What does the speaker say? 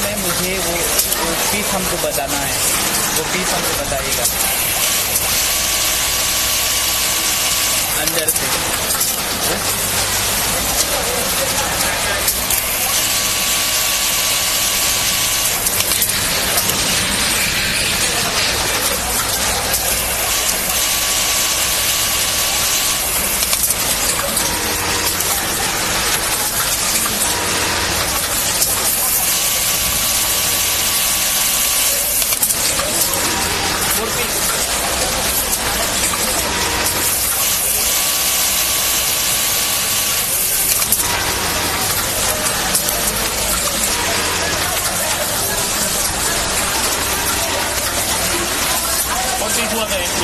में मुझे वो, वो पीस हमको बताना है। वो पीस हमको बताइएगा। अंदर से। elevate.